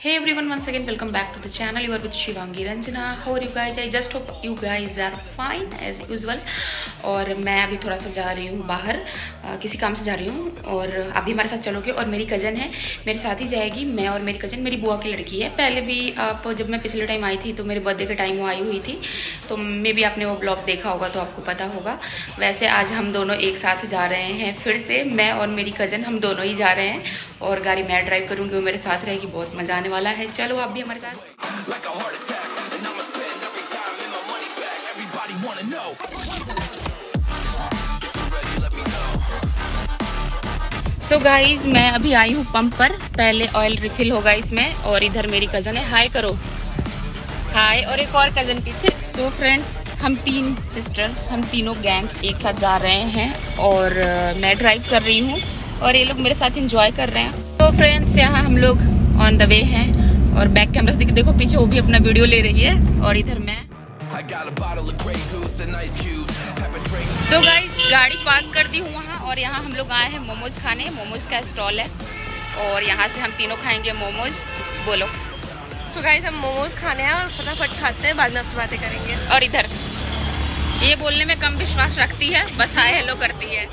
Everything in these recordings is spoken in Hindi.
Hey everyone, once again welcome back to the channel. You are with Shivangi Ranjana. How are you guys? I just hope you guys are fine as usual. और मैं अभी थोड़ा सा जा रही हूँ बाहर आ, किसी काम से जा रही हूँ और अभी हमारे साथ चलोगे और मेरी कज़न है मेरे साथ ही जाएगी मैं और मेरी कज़न मेरी बुआ की लड़की है पहले भी आप जब मैं पिछले टाइम आई थी तो मेरे बर्थडे के टाइम वो आई हुई थी तो मे भी आपने वो ब्लॉग देखा होगा तो आपको पता होगा वैसे आज हम दोनों एक साथ जा रहे हैं फिर से मैं और मेरी कज़न हम दोनों ही जा रहे हैं और गाड़ी मैं ड्राइव करूँगी वो मेरे साथ रहेगी बहुत मज़ा आने वाला है। चलो आप भी हमारे साथ. सो so गाइज़ मैं अभी आई हूँ पंप पर। पहले ऑयल रिफिल होगा इसमें और इधर मेरी कज़न है हाय करो। हाय और एक और कज़न पीछे। सो so फ्रेंड्स हम तीन सिस्टर हम तीनों गैंग एक साथ जा रहे हैं और uh, मैं ड्राइव कर रही हूँ। और ये लोग मेरे साथ इंजॉय कर रहे हैं। तो फ्रेंड्स यहाँ हम लोग ऑन द वे हैं और बैक कैमरा से देखो पीछे वो भी अपना वीडियो ले रही है और इधर मैं. सो so गाइज़ गाड़ी पार्क कर दी हूँ वहाँ और यहाँ हम लोग आए हैं मोमोज खाने। मोमोज का स्टॉल है और यहाँ से हम तीनों खाएँगे मोमोज। बोलो। सो गाइज़ हम मोमोज खाने हैं और फटाफट खाते हैं बाद में आपसे बातें करेंगे। और इधर। ये बोलने में कम विश्वास रखती है बस हाय हेलो करती है।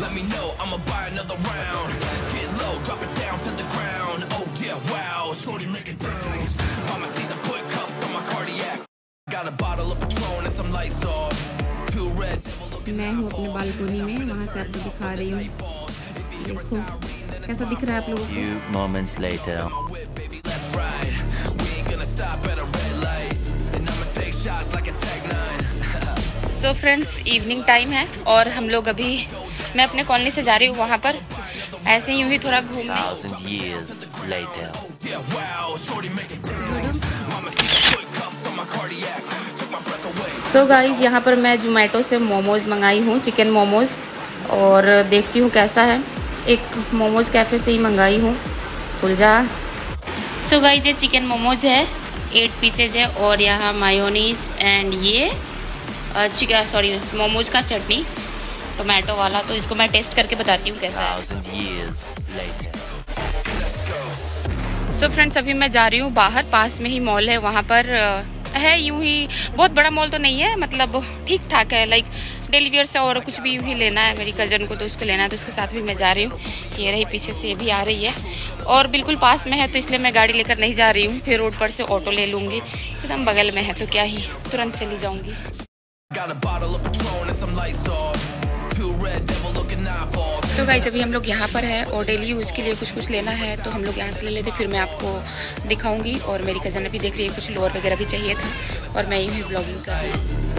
Let me know. I'ma buy another round. Get low, drop it down to the ground. Oh yeah, wow. Shorty making throws. Mama see the put cuffs on my cardiac. Got a bottle of Patron and some lights off. Two red devil looking मैं हूँ अपने बालकोनी में वहाँ से आपको दिखा रही हूँ देखो कैसा दिख रहा है आप लोगों को few moments later. whip, baby, let's ride. We ain't gonna stop at a red light. And I'ma take shots like a tag nine. So friends evening time है और हम लोग अभी मैं अपने कॉलोनी से जा रही हूँ वहाँ पर। ऐसे ही यूँ ही थोड़ा घूमने. सो so गाइज़ यहाँ पर मैं जोमेटो से मोमोज़ मंगाई हूँ चिकन मोमोज़ और देखती हूँ कैसा है। एक मोमोज़ कैफ़े से ही मंगाई हूँ। खुल जा। सो so गाइज़ ये चिकन मोमोज़ है एट पीसेज है और यहाँ मायोनीस एंड ये चिकन सॉरी मोमोज़ का चटनी। टोमेटो वाला तो इसको मैं टेस्ट करके बताती हूँ कैसा है. सो so फ्रेंड्स अभी मैं जा रही हूँ बाहर पास में ही मॉल है वहाँ पर है यूँ ही बहुत बड़ा मॉल तो नहीं है मतलब ठीक ठाक है लाइक डेली वेयर से और कुछ भी यूँ ही लेना है मेरी कज़न को तो उसको लेना है तो उसके साथ भी मैं जा रही हूँ। ये रही पीछे से ये भी आ रही है। और बिल्कुल पास में है तो इसलिए मैं गाड़ी लेकर नहीं जा रही हूँ फिर रोड पर से ऑटो ले लूँगी। एकदम बगल में है तो क्या ही तुरंत चली जाऊँगी। सो गाइस अभी हम लोग यहाँ पर है और डेली यूज़ के लिए कुछ कुछ लेना है तो हम लोग यहाँ से ले लेते फिर मैं आपको दिखाऊँगी और मेरी कज़न अभी देख रही है, कुछ लोअर वगैरह भी चाहिए था और मैं यही ब्लॉगिंग कर रही हूँ।